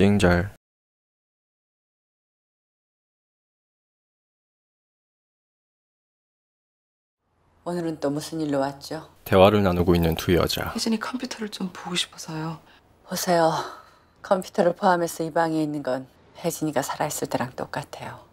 띵잘 오늘은 또 무슨 일로 왔죠? 대화를 나누고 있는 두 여자 혜진이 컴퓨터를 좀 보고 싶어서요. 보세요. 컴퓨터를 포함해서 이 방에 있는 건 혜진이가 살아있을 때랑 똑같아요.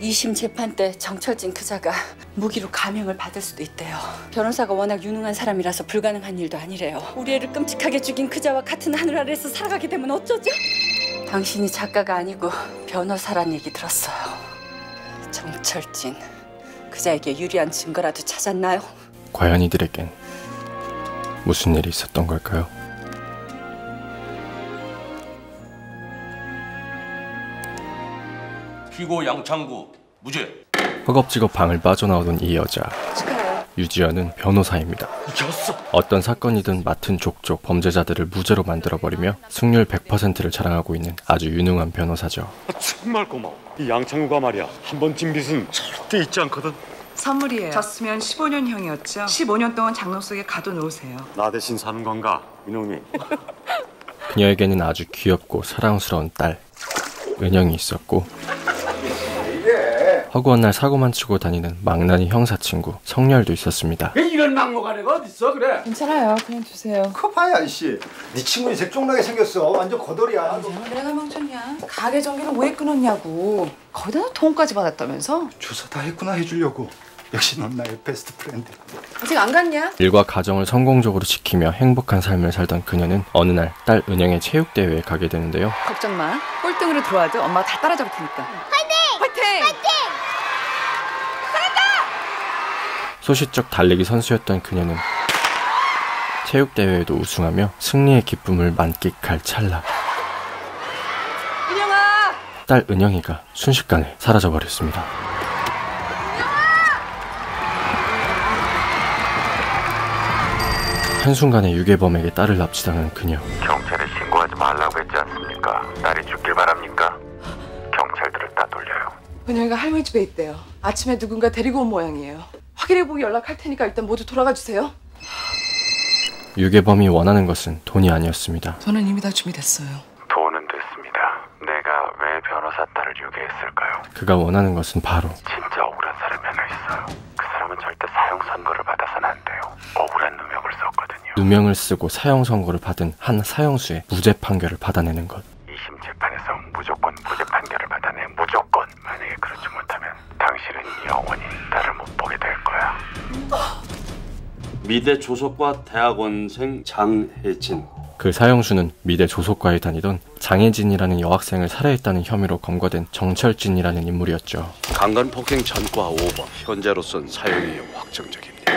2심 재판 때 정철진 그자가 무기로 감형을 받을 수도 있대요. 변호사가 워낙 유능한 사람이라서 불가능한 일도 아니래요. 우리 애를 끔찍하게 죽인 그자와 같은 하늘 아래에서 살아가게 되면 어쩌죠? 당신이 작가가 아니고 변호사란 얘기 들었어요. 정철진 그자에게 유리한 증거라도 찾았나요? 과연 이들에겐 무슨 일이 있었던 걸까요? 피고 양창구 무죄. 허겁지겁 방을 빠져나오던 이 여자. 유지연은 변호사입니다. 이겼어. 어떤 사건이든 맡은 족족 범죄자들을 무죄로 만들어버리며 승률 100%를 자랑하고 있는 아주 유능한 변호사죠. 정말 고마워. 이 양창구가 말이야. 한 번쯤 빚은 절대 잊지 않거든. 선물이에요. 졌으면 15년형이었죠. 15년 동안 장롱 속에 가둬놓으세요. 나 대신 사는 건가, 이놈이? 그녀에게는 아주 귀엽고 사랑스러운 딸 은영이 있었고 허구한 날 사고만 치고 다니는 망나니 형사 친구 성렬도 있었습니다. 이런 막무가 내가 어딨어 그래? 괜찮아요. 그냥 주세요. 커파야 아저씨 네 친구는 색종나게 생겼어 완전 거덜이야 내가 멍쳤냐? 가게 전기를 왜 끊었냐고. 거기다 돈까지 받았다면서? 주소 다 했구나 해주려고 역시 넌 나의 베스트 프렌드 아직 안 갔냐? 일과 가정을 성공적으로 지키며 행복한 삶을 살던 그녀는 어느 날 딸 은영의 체육대회에 가게 되는데요. 걱정 마. 꼴등으로 들어와도 엄마가 다 따라잡을 테니까. 화이팅! 화이팅! 소시적 달리기 선수였던 그녀는 체육대회에도 우승하며 승리의 기쁨을 만끽할 찰나 은영아! 딸 은영이가 순식간에 사라져버렸습니다. 한순간에 유괴범에게 딸을 납치당한 그녀. 경찰에 신고하지 말라고 했지 않습니까? 딸이 죽길 바랍니까? 경찰들을 따돌려요. 은영이가 할머니 집에 있대요. 아침에 누군가 데리고 온 모양이에요. 확인해보고 연락할 테니까 일단 모두 돌아가 주세요. 유괴범이 원하는 것은 돈이 아니었습니다. 저는 이미 다 준비됐어요. 돈은 됐습니다. 내가 왜 변호사 딸을 유괴했을까요? 그가 원하는 것은 바로 진짜 억울한 사람이 하나 있어요. 그 사람은 절대 사형 선고를 받아서는 안 돼요. 억울한 누명을 썼거든요. 누명을 쓰고 사형 선고를 받은 한 사형수의 무죄 판결을 받아내는 것. 미대 조속과 대학원생 장혜진 그 사형수는 미대 조속과에 다니던 장혜진이라는 여학생을 살해했다는 혐의로 검거된 정철진이라는 인물이었죠. 강간 폭행 전과 5번 현재로선 사형이 확정적입니다.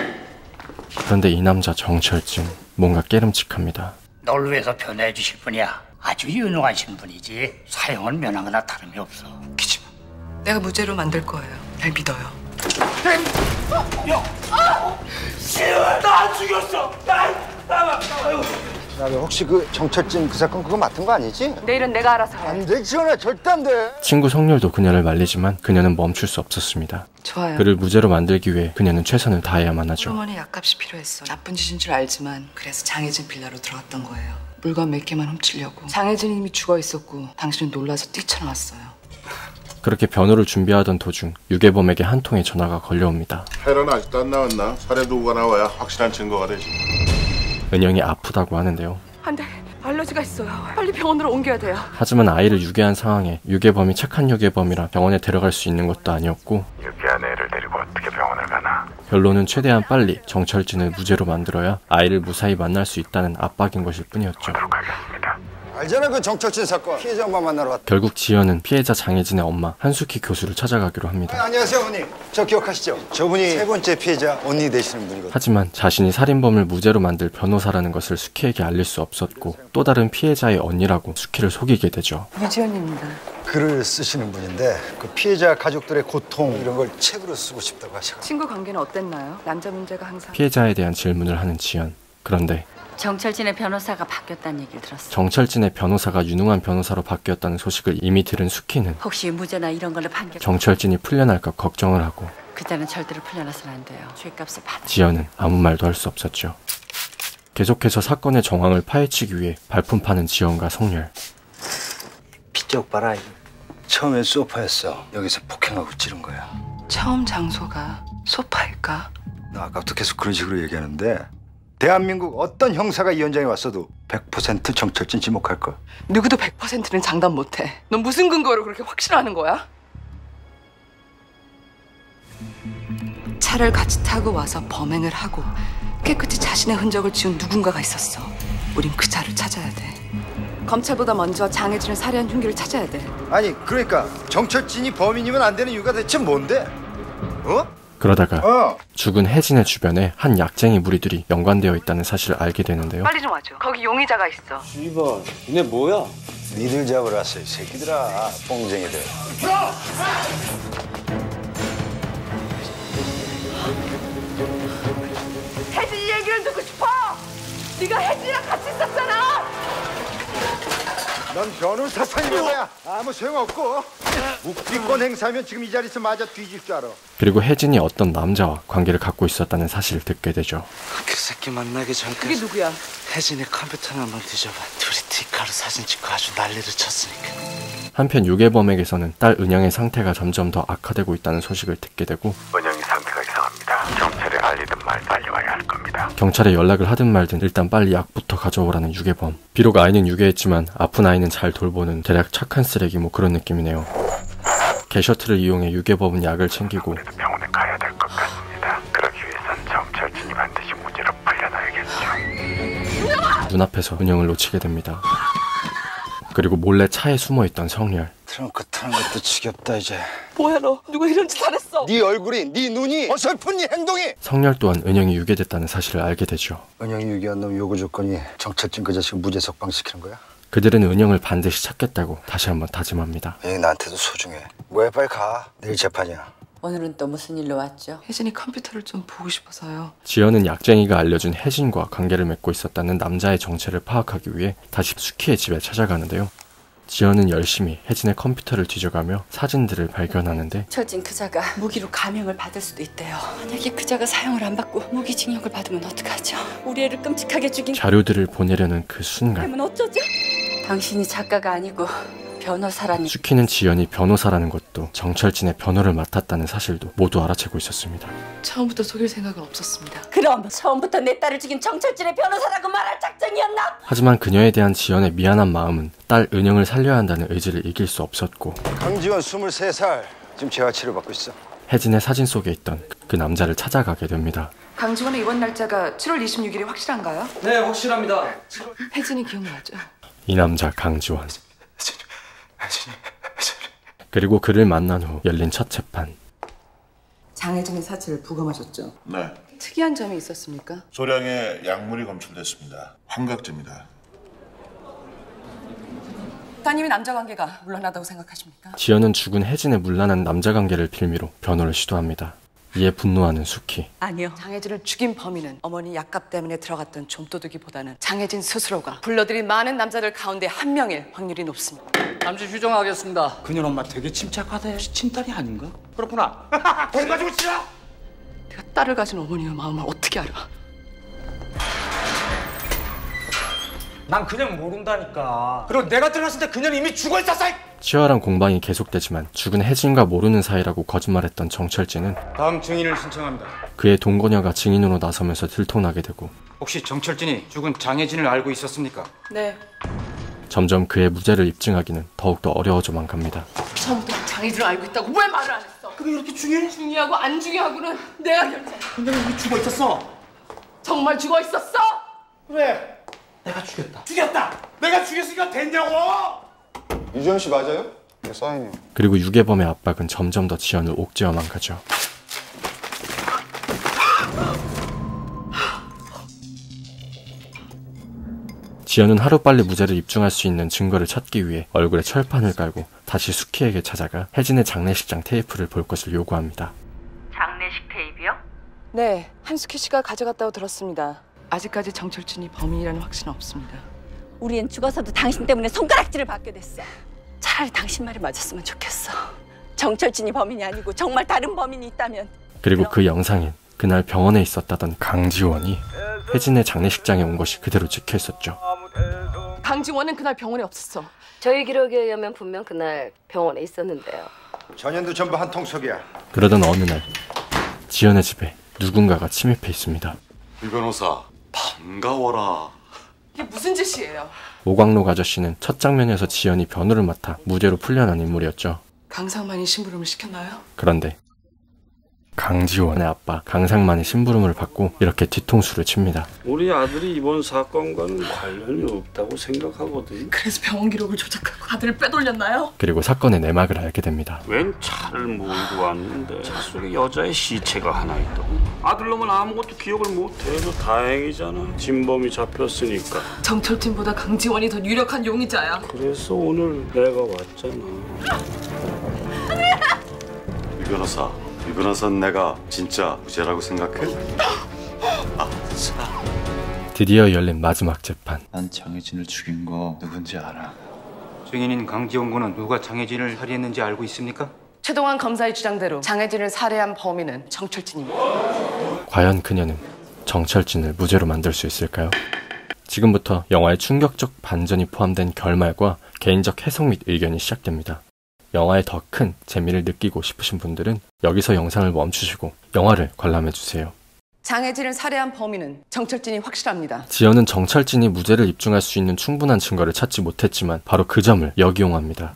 그런데 이 남자 정철진 뭔가 깨름칙합니다. 널 위해서 변호해 주실 분이야. 아주 유능하신 분이지. 사형을 면하거나 다름이 없어. 기지 마. 내가 무죄로 만들 거예요. 날 믿어요. 야너 혹시 그 정철진 그 사건 그거 맡은 거 아니지? 내일은 내가 알아서 해. 안돼 지원아 절대 안 돼 친구 성렬도 그녀를 말리지만 그녀는 멈출 수 없었습니다. 좋아요. 그를 무죄로 만들기 위해 그녀는 최선을 다해야만 하죠. 어머니 약값이 필요했어. 나쁜 짓인 줄 알지만 그래서 장혜진 빌라로 들어갔던 거예요. 물건 몇 개만 훔치려고. 장혜진 이미 죽어 있었고 당신은 놀라서 뛰쳐나왔어요. 그렇게 변호를 준비하던 도중 유괴범에게 한 통의 전화가 걸려옵니다. 헤런 아직도 안 나왔나? 살해 도구가 나와야 확실한 증거가 되지. 은영이 아프다고 하는데요. 안 돼. 알러지가 있어요. 빨리 병원으로 옮겨야 돼요. 하지만 아이를 유괴한 상황에 유괴범이 착한 유괴범이라 병원에 데려갈 수 있는 것도 아니었고 유기한 애를 데리고 어떻게 병원을 가나? 결론은 최대한 빨리 정철진을 무죄로 만들어야 아이를 무사히 만날 수 있다는 압박인 것일 뿐이었죠. 알잖아 그 정철진 사건 피해자 엄마 만나러 왔다 결국 지연은 피해자 장혜진의 엄마 한수키 교수를 찾아가기로 아, 합니다. 안녕하세요 어머니 저 기억하시죠? 저분이 세 번째 피해자 언니 되시는 분이거든요 하지만 자신이 살인범을 무죄로 만들 변호사라는 것을 수키에게 알릴 수 없었고 또 다른 피해자의 언니라고 수키를 속이게 되죠. 유지연입니다. 글을 쓰시는 분인데 그 피해자 가족들의 고통 이런 걸 책으로 쓰고 싶다고 하셔가지고 친구 관계는 어땠나요? 남자 문제가 항상 피해자에 대한 질문을 하는 지연. 그런데 정철진의 변호사가 바뀌었다는 얘기를 들었어. 정철진의 변호사가 유능한 변호사로 바뀌었다는 소식을 이미 들은 수키는 혹시 무죄나 이런 걸로 판결 정철진이 풀려날까 걱정을 하고 그자는 절대로 풀려나서는 안 돼요. 죄값을 받아. 지연은 아무 말도 할 수 없었죠. 계속해서 사건의 정황을 파헤치기 위해 발품 파는 지연과 성렬. 피쪽 봐라. 처음엔 소파였어. 여기서 폭행하고 찌른 거야. 처음 장소가 소파일까? 나 아까부터 계속 그런 식으로 얘기하는데 대한민국 어떤 형사가 이 현장에 왔어도 100% 정철진 지목할 걸. 누구도 100%는 장담 못해. 넌 무슨 근거로 그렇게 확신하는 거야? 차를 같이 타고 와서 범행을 하고 깨끗이 자신의 흔적을 지운 누군가가 있었어. 우린 그 자를 찾아야 돼. 검찰보다 먼저 장혜진을 살해한 흉기를 찾아야 돼. 아니 그러니까 정철진이 범인이면 안 되는 이유가 대체 뭔데? 어? 그러다가 어. 죽은 혜진의 주변에 한 약쟁이 무리들이 연관되어 있다는 사실을 알게 되는데요. 빨리 좀 와줘. 거기 용의자가 있어. 씨발, 니네 뭐야? 니들 잡으러 왔어 이 새끼들아 뽕쟁이들. 혜진이 얘기를 듣고 싶어. 네가 혜진 넌 변호사 선임이야 아무 소용없고 묵비권 행사하면 지금 이 자리에서 맞아 뒤질 줄 알아. 그리고 혜진이 어떤 남자와 관계를 갖고 있었다는 사실을 듣게 되죠. 그 새끼 만나기 전까지 그게 누구야? 혜진이 컴퓨터나 한번 뒤져봐 둘이 디카로 사진 찍고 아주 난리를 쳤으니까 한편 유괴범에게서는 딸 은영의 상태가 점점 더 악화되고 있다는 소식을 듣게 되고 은영이 상태가 이상합니다. 경찰에 알리든 말 빨리 와야 할 겁니다. 경찰에 연락을 하든 말든 일단 빨리 약부터 가져오라는 유괴범. 비록 아이는 유괴했지만 아픈 아이는 잘 돌보는 대략 착한 쓰레기 뭐 그런 느낌이네요. 개셔틀을 이용해 유괴범은 약을 챙기고 병원에 가야 될 것 같습니다. 그러기 위해선 정철진이 반드시 무죄로 풀려나야겠죠. 눈앞에서 은영을 놓치게 됩니다. 그리고 몰래 차에 숨어있던 성렬. 트렁크 타는 것도 지겹다 이제. 뭐야 너? 누가 이런 짓 하랬어? 네 얼굴이, 네 눈이, 어설픈 네 행동이. 성렬 또한 은영이 유괴됐다는 사실을 알게 되죠. 은영이 유기한 놈 요구 조건이 정철진 그 자식 무죄 석방시키는 거야? 그들은 은영을 반드시 찾겠다고 다시 한번 다짐합니다. 은영이 나한테도 소중해. 뭐야 빨리 가. 내일 재판이야. 오늘은 또 무슨 일로 왔죠? 혜진이 컴퓨터를 좀 보고 싶어서요. 지연은 약쟁이가 알려준 혜진과 관계를 맺고 있었다는 남자의 정체를 파악하기 위해 다시 수키의 집에 찾아가는데요. 지연은 열심히 혜진의 컴퓨터를 뒤져가며 사진들을 발견하는데 철진 그자가 무기로 감형을 받을 수도 있대요. 만약에 그자가 사형을 안 받고 무기징역을 받으면 어떡하죠? 우리 애를 끔찍하게 죽인 자료들을 보내려는 그 순간 그러면 어쩌죠? 당신이 작가가 아니고 변호사라니 수키는 지연이 변호사라는 것도 정철진의 변호를 맡았다는 사실도 모두 알아채고 있었습니다. 처음부터 속일 생각은 없었습니다. 그럼 처음부터 내 딸을 죽인 정철진의 변호사라고 말할 작정이었나? 하지만 그녀에 대한 지연의 미안한 마음은 딸 은영을 살려야 한다는 의지를 이길 수 없었고 강지원 23살. 지금 재활 치료 받고 있어. 혜진의 사진 속에 있던 그 남자를 찾아가게 됩니다. 강지원의 입원 날짜가 7월 26일이 확실한가요? 네, 확실합니다. 혜진이 기억나죠? 이 남자 강지원. 그리고 그를 만난 후 열린 첫 재판. 장혜진의 사체를 부검하셨죠? 네. 특이한 점이 있었습니까? 소량의 약물이 검출됐습니다. 환각제입니다. 따님의 남자 관계가 물러나다고 생각하십니까? 지연은 죽은 혜진의 문란한 남자 관계를 빌미로 변호를 시도합니다. 이에 분노하는 수키. 아니요. 장혜진을 죽인 범인은 어머니 약값 때문에 들어갔던 좀도둑이보다는 장혜진 스스로가 불러들인 많은 남자들 가운데 한 명일 확률이 높습니다. 잠시 휴정하겠습니다. 그년 엄마 되게 침착하다. 역시 친딸이 아닌가? 그렇구나. 돈 가지고 치라! 내가 딸을 가진 어머니의 마음을 어떻게 알아? 난 그냥 모른다니까. 그리고 내가 들어갔을 때 그년 이미 죽어 있었어. 치열한 공방이 계속되지만 죽은 혜진과 모르는 사이라고 거짓말했던 정철진은 다음 증인을 신청합니다. 그의 동거녀가 증인으로 나서면서 들통나게 되고 혹시 정철진이 죽은 장혜진을 알고 있었습니까? 네. 점점 그의 무죄를 입증하기는 더욱더 어려워져만 갑니다. 처음부터 장혜진을 알고 있다고 왜 말을 안 했어? 그게 이렇게 중요해? 중요하고 안 중요하고는 내가 결정. 근데 왜 죽어 있었어? 정말 죽어 있었어? 왜? 내가 죽였다. 죽였다. 내가 죽였으니까 됐냐고. 유지현 씨 맞아요? 네, 사인이요. 그리고 유괴범의 압박은 점점 더 지연을 옥죄어만 가죠. 지연은 하루빨리 무죄를 입증할 수 있는 증거를 찾기 위해 얼굴에 철판을 깔고 다시 수키에게 찾아가 혜진의 장례식장 테이프를 볼 것을 요구합니다. 장례식 테이프요? 네, 한숙희 씨가 가져갔다고 들었습니다. 아직까지 정철진이 범인이라는 확신은 없습니다. 우리는 죽어서도 당신 때문에 손가락질을 받게 됐어. 차라리 당신 말이 맞았으면 좋겠어. 정철진이 범인이 아니고 정말 다른 범인이 있다면 그리고 그 영상엔 그날 병원에 있었다던 강지원이 혜진의 장례식장에 온 것이 그대로 찍혀 있었죠. 강지원은 그날 병원에 없었어. 저희 기록에 의하면 분명 그날 병원에 있었는데요. 전현도 전부 한 통속이야. 그러던 어느 날 지연의 집에 누군가가 침입해 있습니다. 이 변호사 반가워라. 이게 무슨 짓이에요? 오광록 아저씨는 첫 장면에서 지연이 변호를 맡아 무죄로 풀려난 인물이었죠. 강상만이 심부름을 시켰나요? 그런데 강지원의 아빠 강상만의 심부름을 받고 이렇게 뒤통수를 칩니다. 우리 아들이 이번 사건과는 관련이 없다고 생각하거든. 그래서 병원 기록을 조작하고 아들을 빼돌렸나요? 그리고 사건의 내막을 알게 됩니다. 웬 차를 몰고 왔는데 차 속에 여자의 시체가 하나 있더군. 아들놈은 아무것도 기억을 못해. 도 다행이잖아. 진범이 잡혔으니까. 정철팀보다 강지원이 더 유력한 용의자야. 그래서 오늘 내가 왔잖아. 이 변호사, 이 변호사는 내가 진짜 무죄라고 생각해? 아, 참. 드디어 열린 마지막 재판. 난 장혜진을 죽인 거 누군지 알아. 증인인 강지원 군은 누가 장혜진을 살해했는지 알고 있습니까? 최동환 검사의 주장대로 장혜진을 살해한 범인은 정철진입니다. 과연 그녀는 정철진을 무죄로 만들 수 있을까요? 지금부터 영화의 충격적 반전이 포함된 결말과 개인적 해석 및 의견이 시작됩니다. 영화의 더큰 재미를 느끼고 싶으신 분들은 여기서 영상을 멈추시고 영화를 관람해 주세요. 장혜진을 살해한 범인은 정철진이 확실합니다. 지연은 정철진이 무죄를 입증할 수 있는 충분한 증거를 찾지 못했지만 바로 그 점을 역이용합니다.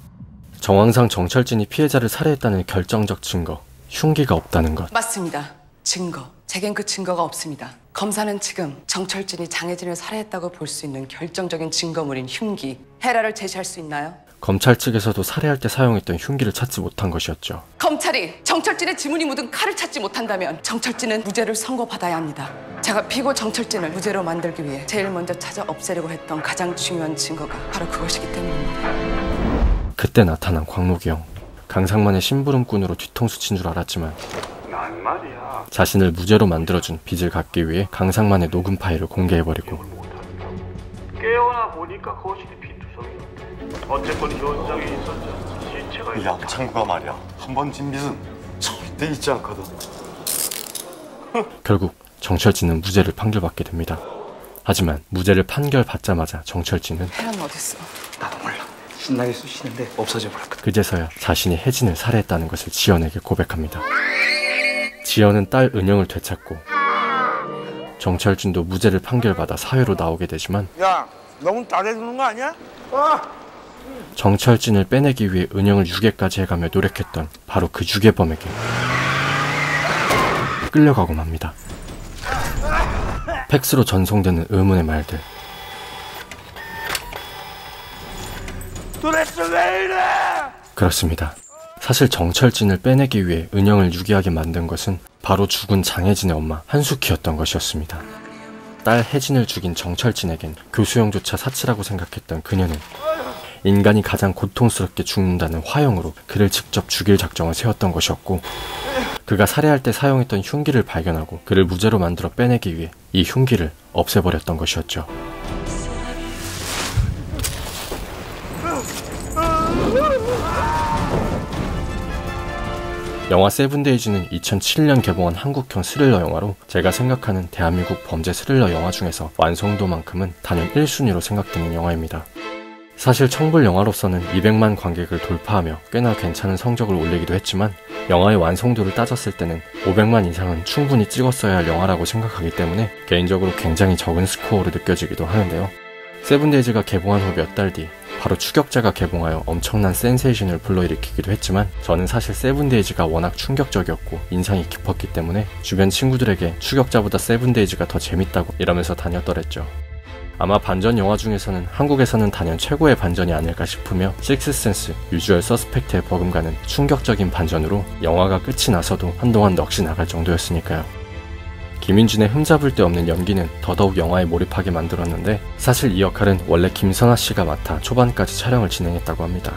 정황상 정철진이 피해자를 살해했다는 결정적 증거, 흉기가 없다는 것. 맞습니다. 증거. 제겐 그 증거가 없습니다. 검사는 지금 정철진이 장혜진을 살해했다고 볼 수 있는 결정적인 증거물인 흉기, 헤라를 제시할 수 있나요? 검찰 측에서도 살해할 때 사용했던 흉기를 찾지 못한 것이었죠. 검찰이 정철진의 지문이 묻은 칼을 찾지 못한다면 정철진은 무죄를 선고받아야 합니다. 제가 피고 정철진을 무죄로 만들기 위해 제일 먼저 찾아 없애려고 했던 가장 중요한 증거가 바로 그것이기 때문입니다. 그때 나타난 광록이 형. 강상만의 심부름꾼으로 뒤통수 친 줄 알았지만 난 말이야. 자신을 무죄로 만들어준 빚을 갚기 위해 강상만의 녹음 파일을 공개해버리고 깨어나 보니까 거실이. 어쨌건 현장에 있었잖아. 시체가 이 양창구가 말이야. 한 번 진 빚은 절대 잊지 않거든. 결국 정철진은 무죄를 판결받게 됩니다. 하지만 무죄를 판결받자마자 정철진은 헤라는 어딨어? 나도 몰라. 신나게 쑤시는데 없어져 버렸거든. 그제서야 자신이 혜진을 살해했다는 것을 지연에게 고백합니다. 지연은 딸 은영을 되찾고 정철진도 무죄를 판결받아 사회로 나오게 되지만 야, 너무 잘해주는 거 아니야? 정철진을 빼내기 위해 은영을 유괴까지 해가며 노력했던 바로 그 유괴범에게 끌려가고 맙니다. 팩스로 전송되는 의문의 말들 도대체 왜 이래? 그렇습니다. 사실 정철진을 빼내기 위해 은영을 유기하게 만든 것은 바로 죽은 장혜진의 엄마 한숙희였던 것이었습니다. 딸 혜진을 죽인 정철진에겐 교수형조차 사치라고 생각했던 그녀는 인간이 가장 고통스럽게 죽는다는 화형으로 그를 직접 죽일 작정을 세웠던 것이었고 그가 살해할 때 사용했던 흉기를 발견하고 그를 무죄로 만들어 빼내기 위해 이 흉기를 없애버렸던 것이었죠. 영화 세븐데이즈는 2007년 개봉한 한국형 스릴러 영화로 제가 생각하는 대한민국 범죄 스릴러 영화 중에서 완성도만큼은 단연 1순위로 생각되는 영화입니다. 사실 청불 영화로서는 200만 관객을 돌파하며 꽤나 괜찮은 성적을 올리기도 했지만 영화의 완성도를 따졌을 때는 500만 이상은 충분히 찍었어야 할 영화라고 생각하기 때문에 개인적으로 굉장히 적은 스코어로 느껴지기도 하는데요. 세븐데이즈가 개봉한 후 몇 달 뒤 바로 추격자가 개봉하여 엄청난 센세이션을 불러일으키기도 했지만 저는 사실 세븐데이즈가 워낙 충격적이었고 인상이 깊었기 때문에 주변 친구들에게 추격자보다 세븐데이즈가 더 재밌다고 이러면서 다녔더랬죠. 아마 반전 영화 중에서는 한국에서는 단연 최고의 반전이 아닐까 싶으며 식스센스, 유주얼 서스펙트에 버금가는 충격적인 반전으로 영화가 끝이 나서도 한동안 넋이 나갈 정도였으니까요. 김윤진의 흠잡을 데 없는 연기는 더더욱 영화에 몰입하게 만들었는데 사실 이 역할은 원래 김선아 씨가 맡아 초반까지 촬영을 진행했다고 합니다.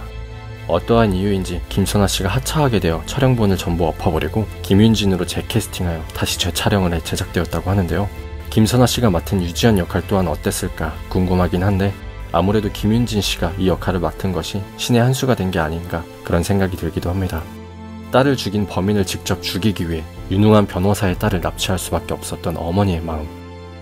어떠한 이유인지 김선아 씨가 하차하게 되어 촬영본을 전부 엎어버리고 김윤진으로 재캐스팅하여 다시 재촬영을 해 제작되었다고 하는데요. 김선아 씨가 맡은 유지연 역할 또한 어땠을까 궁금하긴 한데 아무래도 김윤진 씨가 이 역할을 맡은 것이 신의 한 수가 된 게 아닌가 그런 생각이 들기도 합니다. 딸을 죽인 범인을 직접 죽이기 위해 유능한 변호사의 딸을 납치할 수밖에 없었던 어머니의 마음.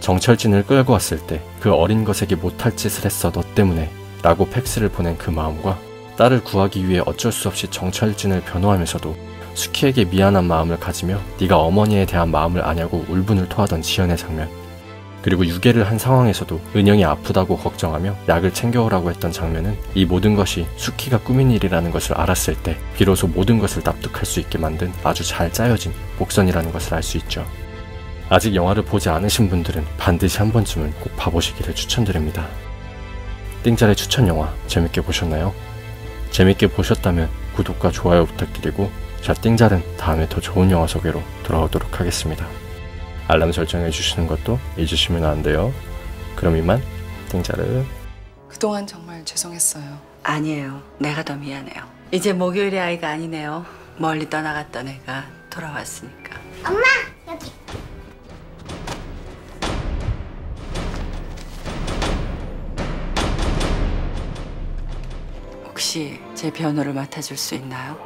정철진을 끌고 왔을 때 그 어린 것에게 못할 짓을 했어 너 때문에 라고 팩스를 보낸 그 마음과 딸을 구하기 위해 어쩔 수 없이 정철진을 변호하면서도 수키에게 미안한 마음을 가지며 네가 어머니에 대한 마음을 아냐고 울분을 토하던 지연의 장면 그리고 유괴를 한 상황에서도 은영이 아프다고 걱정하며 약을 챙겨오라고 했던 장면은 이 모든 것이 수키가 꾸민 일이라는 것을 알았을 때 비로소 모든 것을 납득할 수 있게 만든 아주 잘 짜여진 복선이라는 것을 알 수 있죠. 아직 영화를 보지 않으신 분들은 반드시 한 번쯤은 꼭 봐보시기를 추천드립니다. 띵짤의 추천 영화 재밌게 보셨나요? 재밌게 보셨다면 구독과 좋아요 부탁드리고 자 띵짤은 다음에 더 좋은 영화 소개로 돌아오도록 하겠습니다. 알람 설정해 주시는 것도 잊으시면 안 돼요. 그럼 이만 띵짤을 그동안 정말 죄송했어요. 아니에요. 내가 더 미안해요. 이제 목요일의 아이가 아니네요. 멀리 떠나갔던 애가 돌아왔으니까. 엄마 여기 혹시 제 변호를 맡아줄 수 있나요?